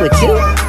with you.